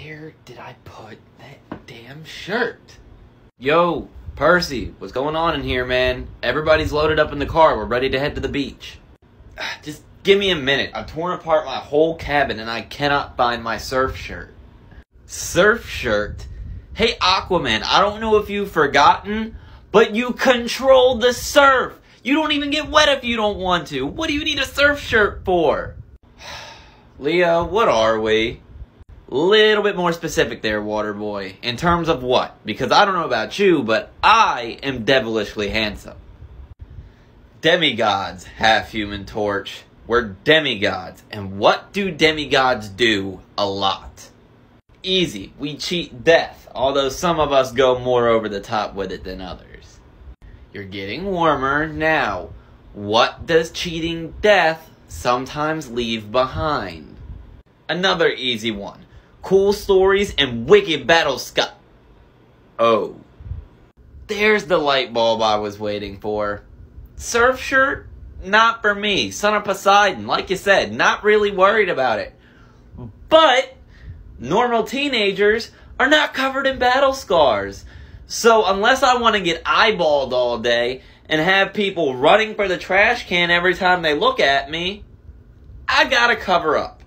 Where did I put that damn shirt? Yo, Percy, what's going on in here, man? Everybody's loaded up in the car. We're ready to head to the beach. Just give me a minute. I've torn apart my whole cabin and I cannot find my surf shirt. Surf shirt? Hey, Aquaman, I don't know if you've forgotten, but you control the surf. You don't even get wet if you don't want to. What do you need a surf shirt for? Leo, what are we? Little bit more specific there, Waterboy. In terms of what? Because I don't know about you, but I am devilishly handsome. Demigods, half human torch. We're demigods. And what do demigods do a lot? Easy. We cheat death, although some of us go more over the top with it than others. You're getting warmer now. What does cheating death sometimes leave behind? Another easy one. Cool stories and wicked battle scut. Oh. There's the light bulb I was waiting for. Surf shirt? Not for me. Son of Poseidon, like you said, not really worried about it. But normal teenagers are not covered in battle scars. So unless I want to get eyeballed all day and have people running for the trash can every time they look at me, I gotta cover up.